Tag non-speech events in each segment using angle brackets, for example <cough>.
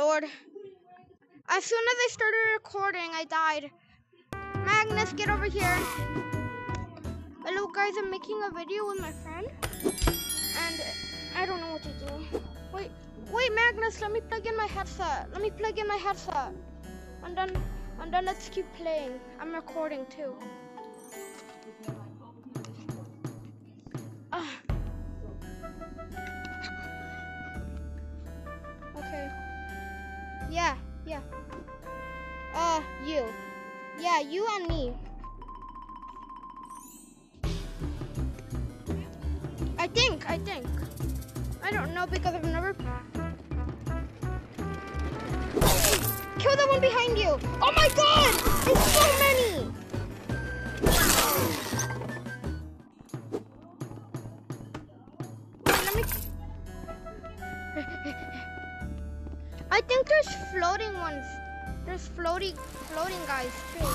lord. As soon as I started recording, I died. Magnus, get over here. Hello guys, I'm making a video with my friend. And I don't know what to do. Wait, wait Magnus, let me plug in my headset. Let me plug in my headset. And then, and then let's keep playing. I'm recording too. Yeah, yeah. Uh, you. Yeah, you and me. I think, I think. I don't know because I've never... Kill the one behind you! Oh my god! There's so many! Floating, floating guys too.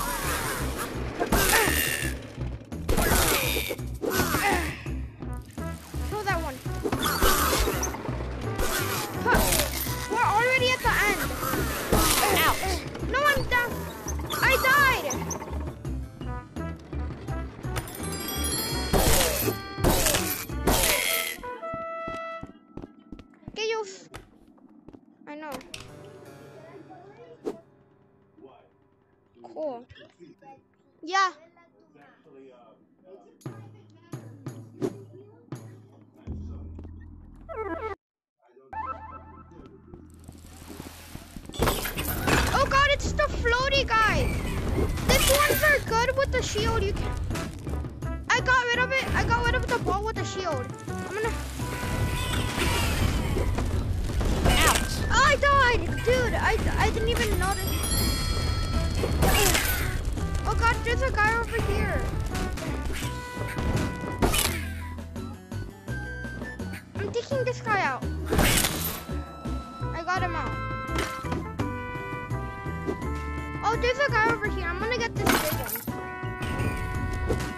Oh, there's a guy over here. I'm gonna get this big one.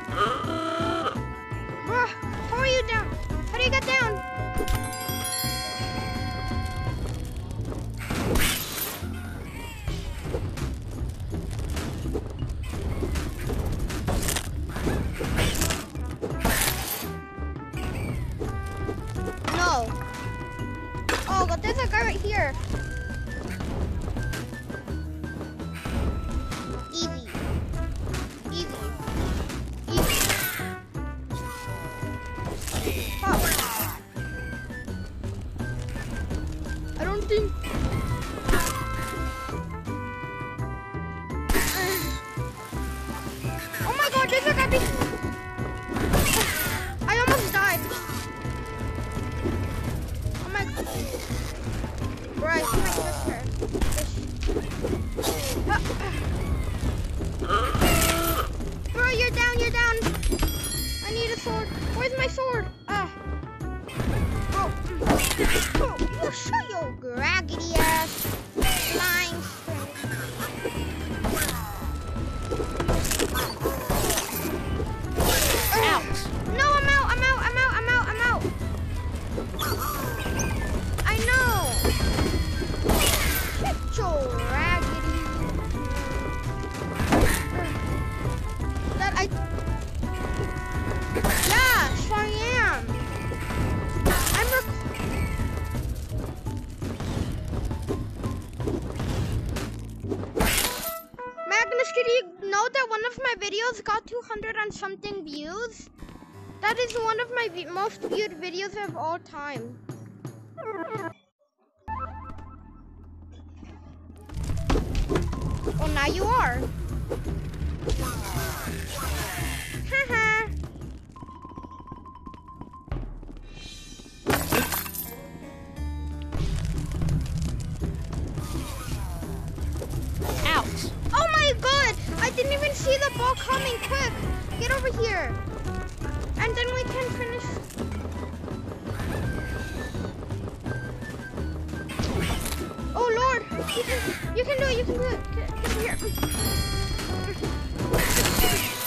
<gasps> Bruh, how are you down? How do you get down? Shut your raggedy ass. Flying 200 and something views? That is one of my most viewed videos of all time. Oh, now you are. Didn't even see the ball coming. Quick, get over here. And then we can finish. Oh lord! You can, you can do it, you can do it. Get, get over here.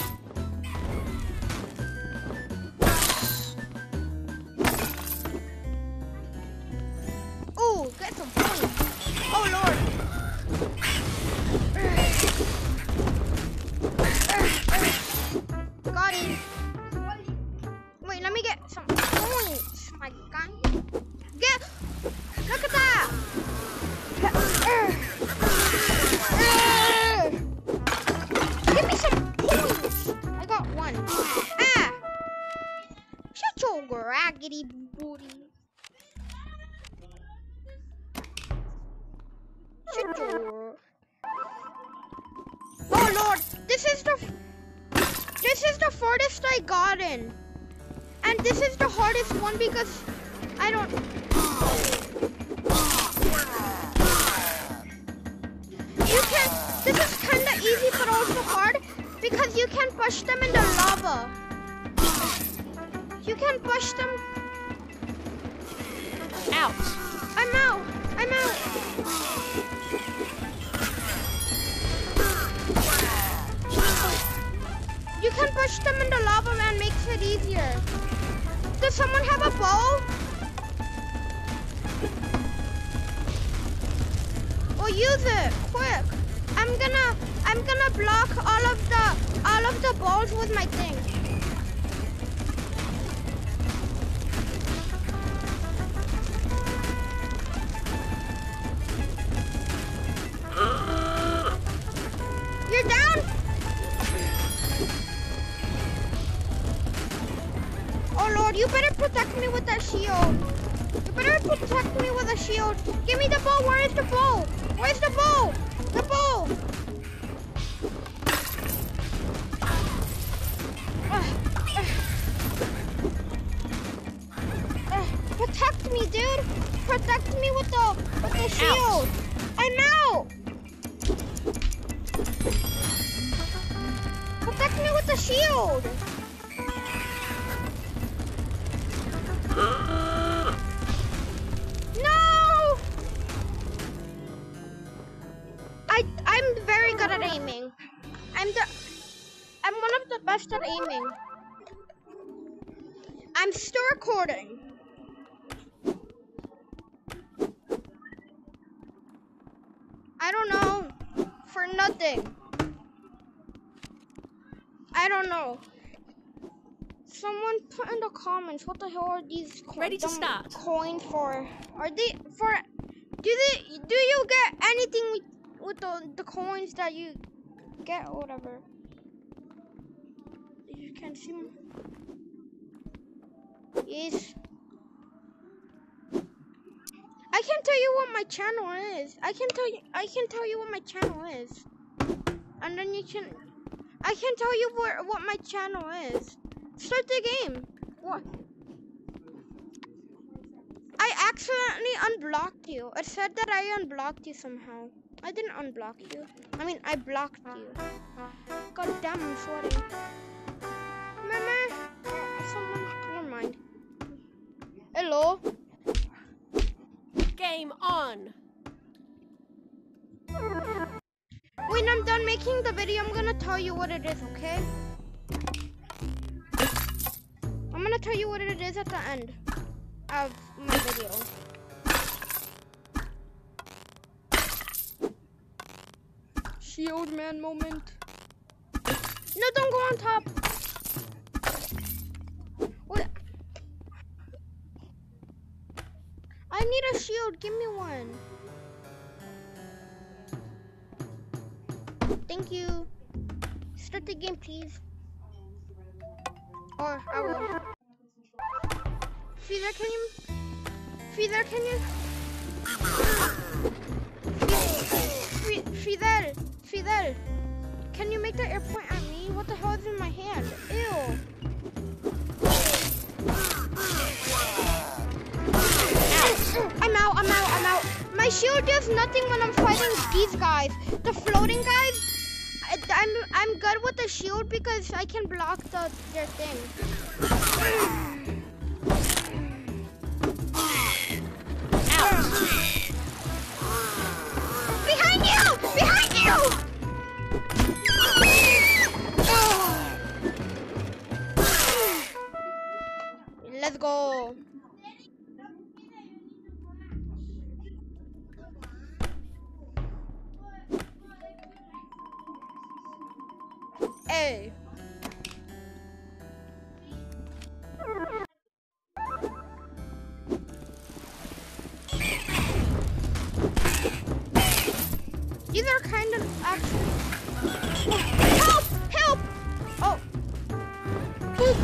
Because you can push them in the lava. You can push them Out. I'm out. I'm out. You can push them in the lava man makes it easier. Does someone have a bow? Or use it, quick. I'm gonna I'm gonna block all of the all of the balls with my thing. Protect me, dude. Protect me with the with the shield. I'm out. Protect me with the shield. <gasps> No! I I'm very good at aiming. I'm the I'm one of the best at aiming. I'm still recording. I don't know. Someone put in the comments what the hell are these co- Ready to start. coins for? Are they for? Do they? Do you get anything with, the the coins that you get or whatever? You can see. m- Yes. I can tell you what my channel is. I can tell you. I can tell you what my channel is, and then you can. I can tell you where what my channel is. Start the game. What? I accidentally unblocked you. It said that I unblocked you somehow. I didn't unblock you. I mean, I blocked you. God damn, I'm sweating. Uh, someone. Never mind. Hello. Game on. When I'm done making the video, I'm gonna tell you what it is, okay? I'm gonna tell you what it is at the end of my video. Shield man moment. No, don't go on top. What? I need a shield. Give me one. Thank you. Start the game, please. Or I will. Feather, can you? Feather, can you? Fe- Fidel, Fidel, can you make the air point at me? What the hell is in my hand? Ew. I'm out, I'm out, I'm out. My shield does nothing when I'm fighting these guys. The floating guys, I'm, I'm good with the shield because I can block the, their thing. Behind Boop.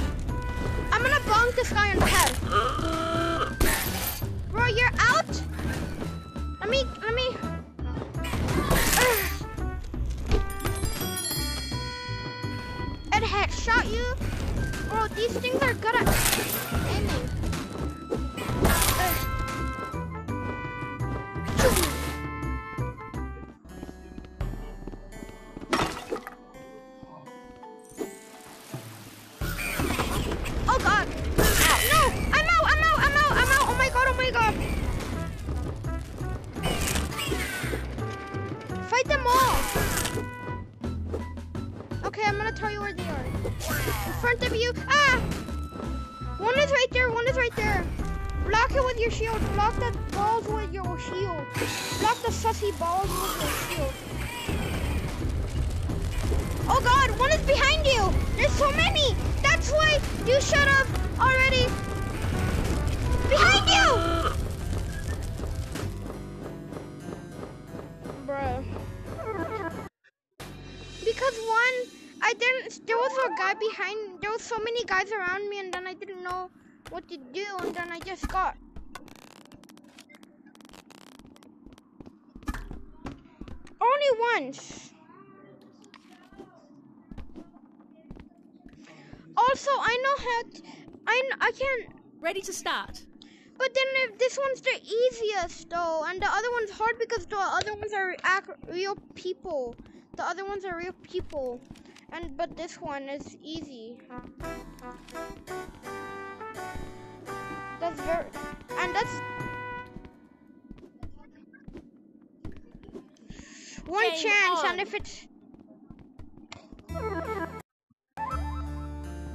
I'm gonna bonk this guy on the head. Bro, you're out. Let me, let me. It headshot you. Bro, these things are good at aiming. I didn't, there was a guy behind, there was so many guys around me and then I didn't know what to do and then I just got... Only once. Also, I know how. t- I I can. Ready to start. But then if this one's the easiest though, and the other one's hard because the other ones are real people. The other ones are real people, and but this one is easy. That's very, and that's one Game chance, on. and if it's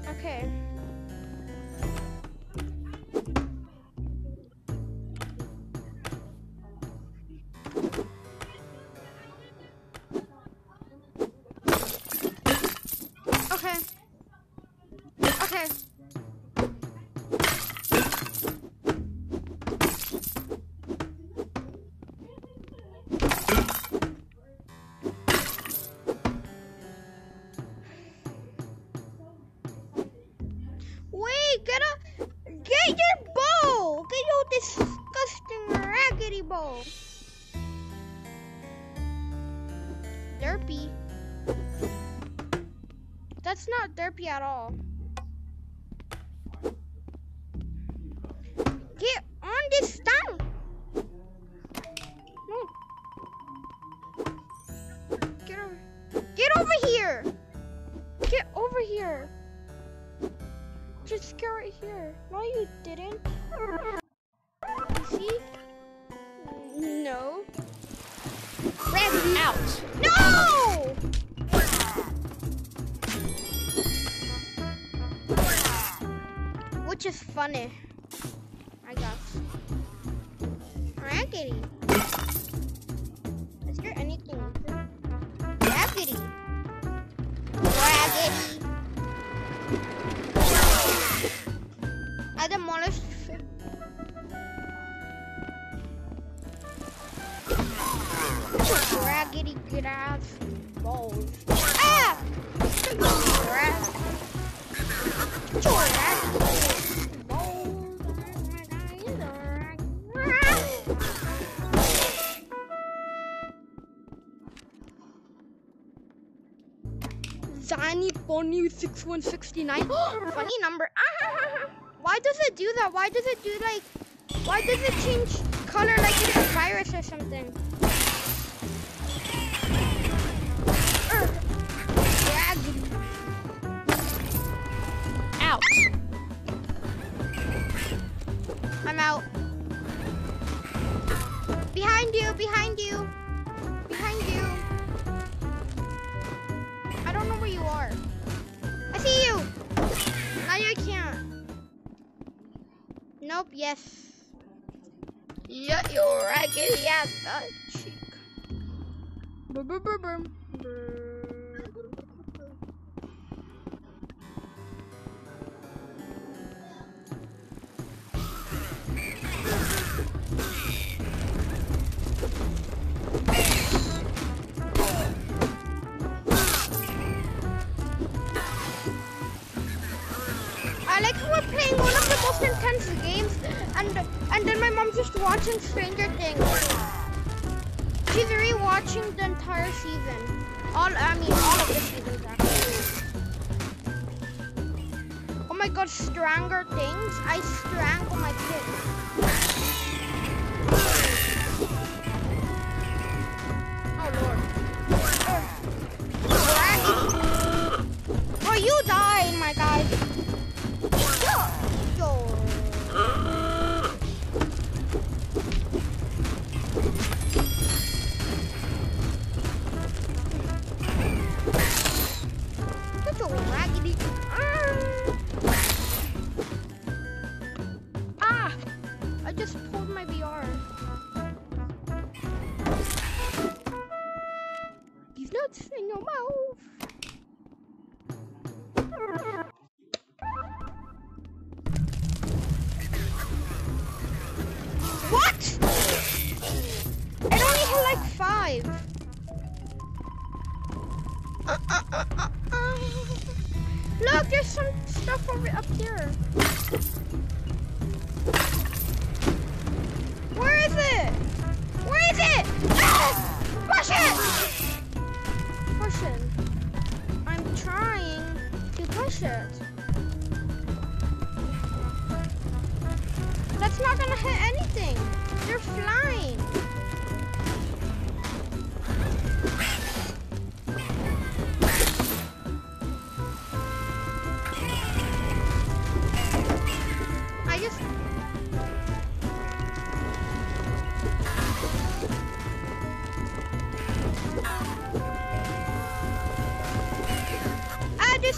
okay. Okay. That's not derpy at all. I demolished. Raggedy grass balls. Ah! Rag- Zany Funny 6169. <gasps> Funny number. <laughs> Why does it do that? Why does it do like. Why does it change color like it's a virus or something? Out. I'm out. Behind you, behind you. Nope, yes. Yeah, you're raggedy at the cheek. Boom, boom, boom, boom. Mom's just watching Stranger Things. She's rewatching the entire season. All I mean, all of the seasons actually. Oh my god, Stranger Things. I strangle my kids. Just pulled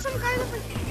Ah, there's some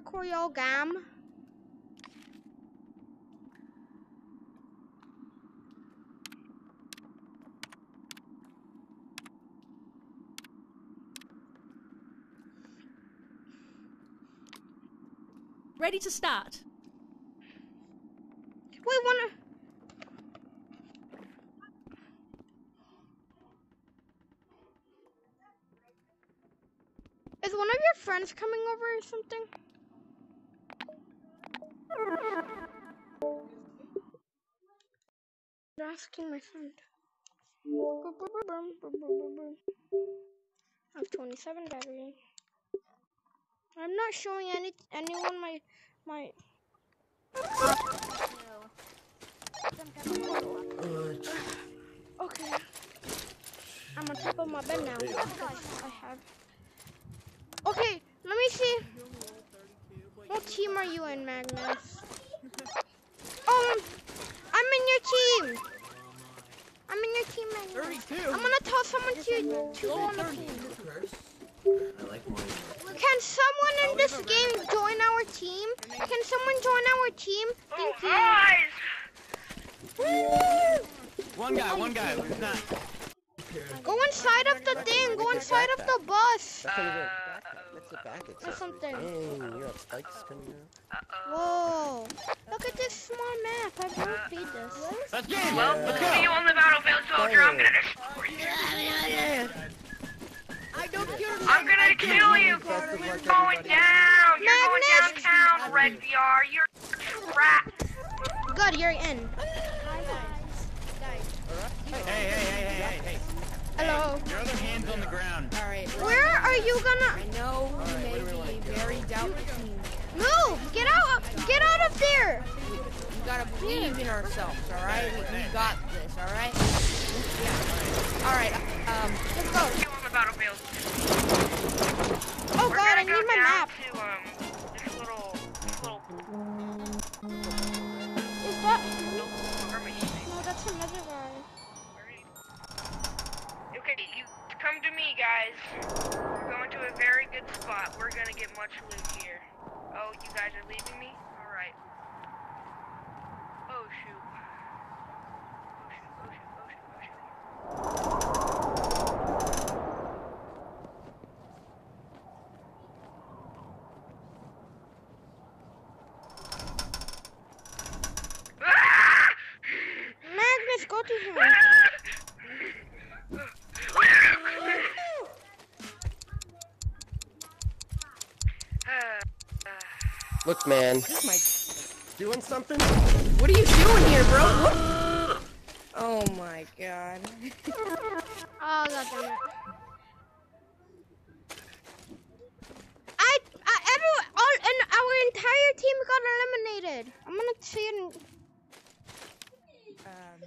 called? Gam. Ready to start. Wait, one. Is one of your friends coming over or something? You're asking my friend. I have 27 battery. I'm not showing any anyone my my Okay. I'm on top of my bed now. I have. Okay, let me see. What team are you in, Magnus? Oh, <laughs> I'm, um, I'm in your team. I'm in your team, Magnus. 32. I'm gonna tell someone to to go on the team. I like mine. Can someone in this game join our team? Can someone join our team? Thank you. One guy, one guy. Who's not? Go inside of the thing. Go inside of the bus That's pretty good. That's the back. It's or something. Dang, you have spikes coming out. Whoa! Look at this small map. I've never played this. Let's go. Well, Let's see go. on the battlefield, soldier. I'm gonna destroy you. I don't care. I'm gonna kill you. Best of luck, Going down. You're going Magnus! downtown, Red VR. You're trapped. Good, you're in. Hey, hey, hey, hey, hey, hey. Hello. Your other hand's on the ground. Alright, Where are you gonna I know we may be very doubtful team. move? Get out! Get out of there! We, we gotta believe in ourselves, alright? We, we got this, alright? Yeah. Alright, um, Let's go. You on the battlefield. Oh god, I need my down map. Guys. We're going to a very good spot. We're gonna get much loot here. Oh, you guys are leaving me? Alright. Oh shoot. Oh shoot, oh shoot, oh shoot, oh shoot. Ah! Magnus, go to him. Look, man, this might. doing something? What are you doing here, bro? What? Oh my god. Oh, god damn it. I, I, every, all, and our entire team got eliminated. I'm gonna say it. In, Um,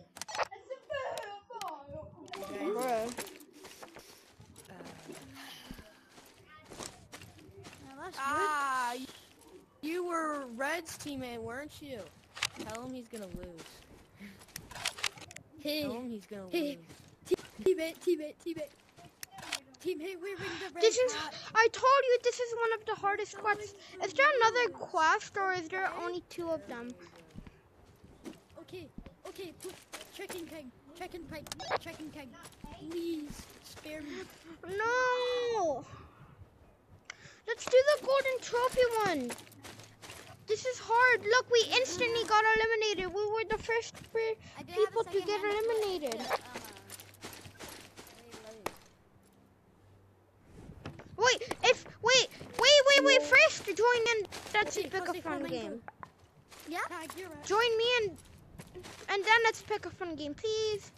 Bruh. ah, you, you Red's teammate, weren't you? Tell him he's gonna lose. <laughs> Hey, Tell him he's gonna Hey. lose. teammate, teammate, teammate. Teammate, we're in the red This is, I told you this is one of the hardest quests. Is there another quest or is there only two of them? Okay, okay, checking keg, checking pipe, checking keg. Please spare me. No! Let's do the golden trophy one. This is hard. Look, we instantly got eliminated. We were the first pe- I did have a people to get hand to play, eliminated. uh, Wait, if wait, wait, wait, wait. First, join in. That's Okay, pick a fun flamenco. game. Yeah. Tag, you're right. Join me and and then let's pick a fun game, please.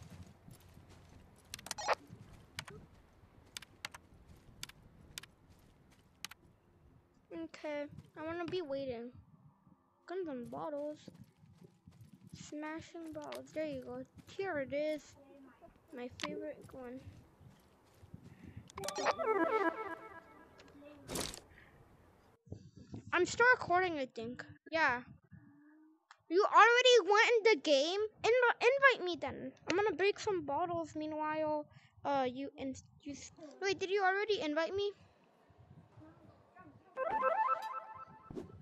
Okay, I wanna be waiting. Guns bottles. Smashing bottles. There you go. Here it is. My favorite one. I'm still recording, I think. Yeah. You already went in the game? In- invite me then. I'm gonna break some bottles. Meanwhile, uh, you and you. Wait, did you already invite me?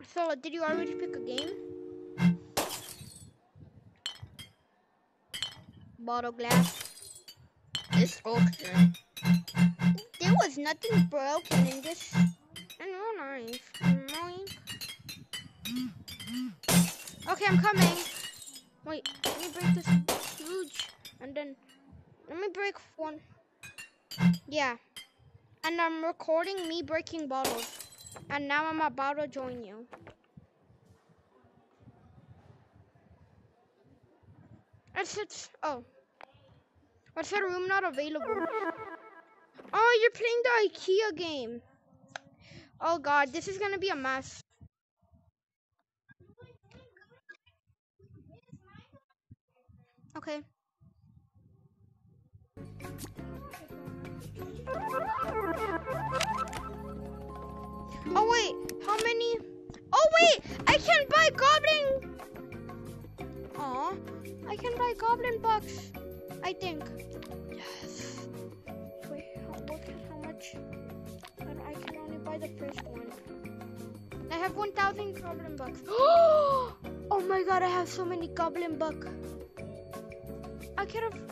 So, did you already pick a game? Bottle glass. Destruction. There was nothing broken in this. And no knife. Okay, I'm coming. Wait, let me break this huge. And then, let me break one. Yeah. And I'm recording me breaking bottles. And now I'm about to join you. It's, it's, oh. What's that room not available? Oh, you're playing the IKEA game. Oh god, this is gonna be a mess. Okay. <laughs> Oh wait, how many? Oh wait, I can buy goblin. Aw, I can buy goblin bucks. I think. Yes. Wait, how, what, how much? But I can only buy the first one. I have 1,000 goblin bucks. <gasps> oh my god, I have so many goblin buck. I could have.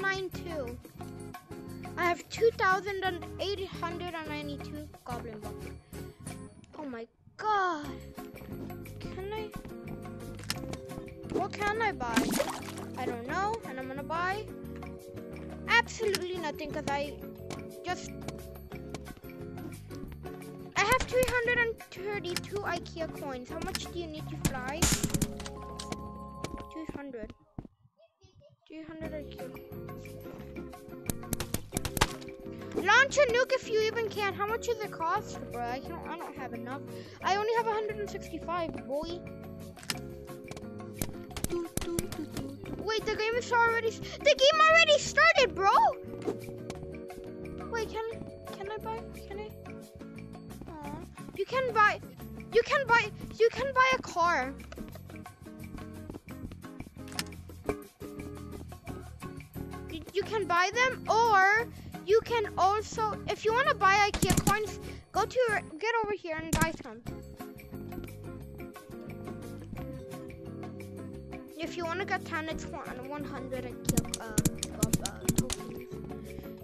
Nine two. I have two thousand and eight hundred and ninety two goblin bucks. Oh my god. Can I? What can I buy? I don't know, and I'm gonna buy absolutely nothing because I just I have 332 IKEA coins. How much do you need to fly? 200. 300 IKEA a nuke if you even can. How much does it cost, bro? I don't. I don't have enough. I only have 165, boy. Wait, the game is already. The game already started, bro. Wait, can can I buy? Can I? Aw. You can buy. You can buy. You can buy a car. You, you can buy them, or you can also, if you want to buy IKEA coins, go to get over here and buy some. If you want to get 10, it's 100 IKEA uh, uh.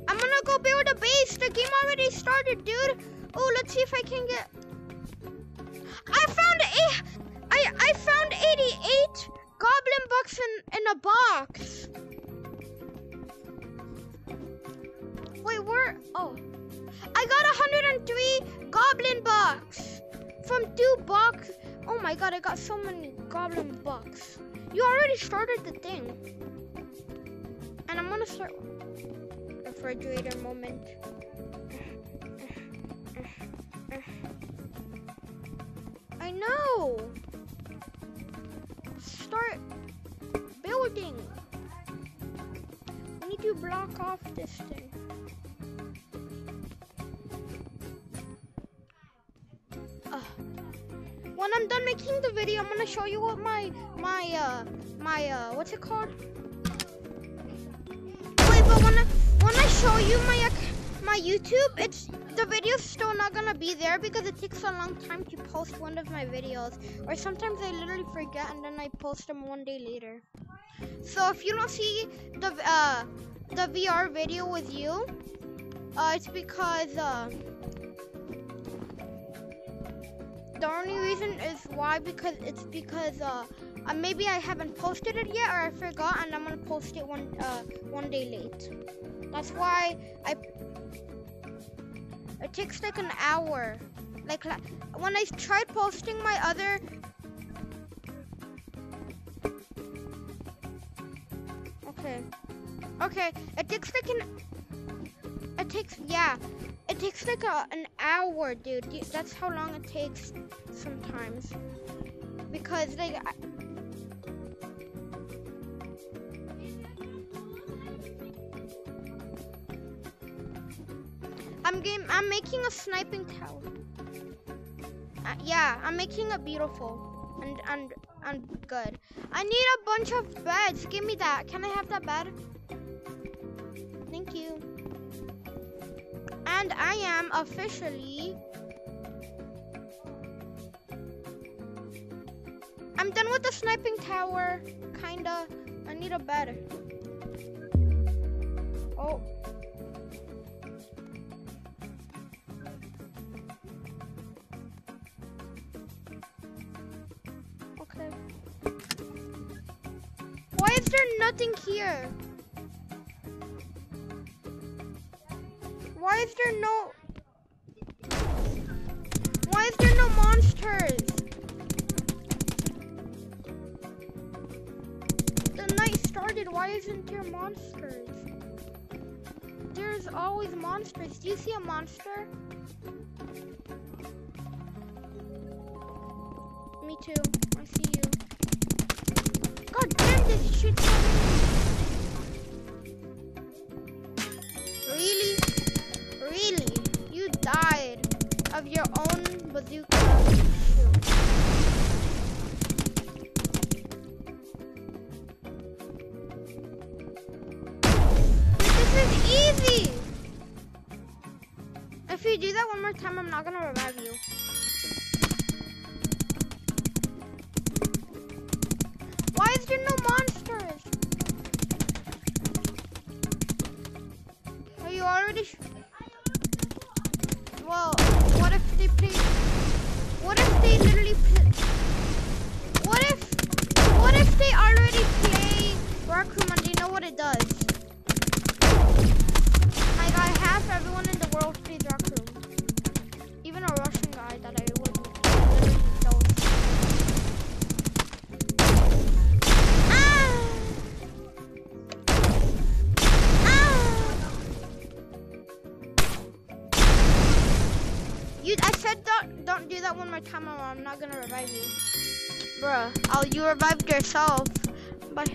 I'm gonna go build a base. The game already started, dude. Oh, let's see if I can get. I found a. I I found 88 goblin bucks in in a box. Where? Oh, I got 103 goblin bucks from two bucks. Oh my god, I got so many goblin bucks. You already started the thing, and I'm gonna start refrigerator moment. I know. Start building. We need to block off this thing. When I'm done making the video, I'm gonna show you what my my uh my uh what's it called? Wait, but when I when I show you my my YouTube, it's the video's still not gonna be there because it takes a long time to post one of my videos, or sometimes I literally forget and then I post them one day later. So if you don't see the uh the VR video with you, uh, it's because uh. The only reason is why because it's because uh, uh maybe I haven't posted it yet or I forgot and I'm gonna post it one uh one day late. That's why I. It takes like an hour. Like when I tried posting my other. Okay. Okay. It takes like an. It takes yeah. It takes like a, an hour, dude. That's how long it takes sometimes. Because like I, I'm game. I'm making a sniping tower. Uh, yeah, I'm making it beautiful and and and good. I need a bunch of beds. Give me that. Can I have that bed? And I am officially. I'm done with the sniping tower. Kinda. I need a bed. Oh. Okay. Why is there nothing here? Why is there no... Why is there no monsters? The night started, why isn't there monsters? There's always monsters. Do you see a monster? Me too. I see you. God damn this shit. Are you already? sh- Well, what if they play? What if they literally play? What if? What if they already play Room and they know what it does? Like I half everyone that one more time or I'm not gonna revive you. Bruh, oh, you revived yourself. But,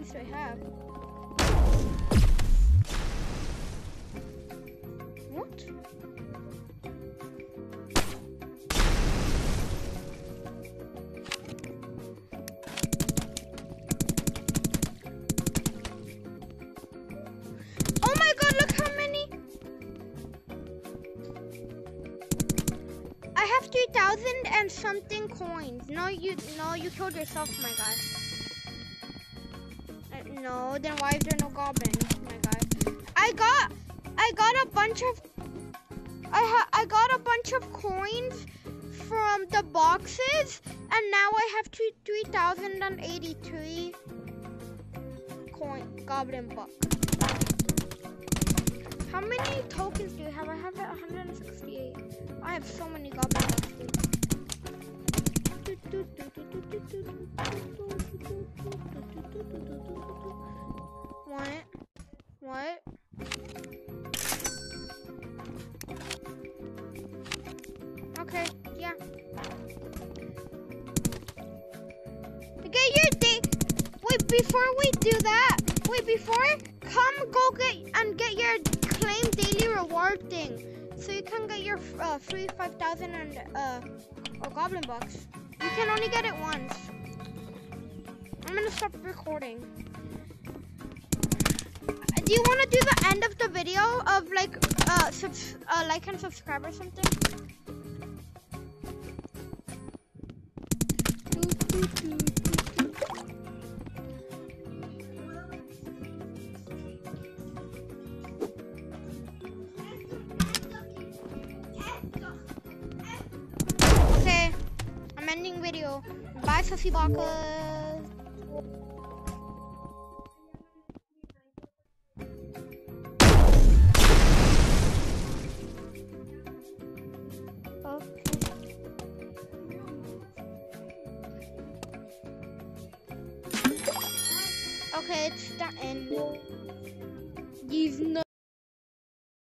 coins do I have? What? Oh my god, look how many. I have 3,000 and something coins. No, you no, you killed yourself, my guy. Uh, no, then why is there no goblins, my guy? I got I got a bunch of I ha I got a bunch of coins from the boxes and now I have two three thousand and eighty three coin goblin bucks. How many tokens do you have? I have 168. I have so many goblin bucks. Before we do that, wait, before, come go get and get your claim daily reward thing, so you can get your uh, free 5,000 and uh, or goblin bucks. You can only get it once. I'm gonna stop recording. Do you want to do the end of the video of like uh, uh like and subscribe or something? Bye,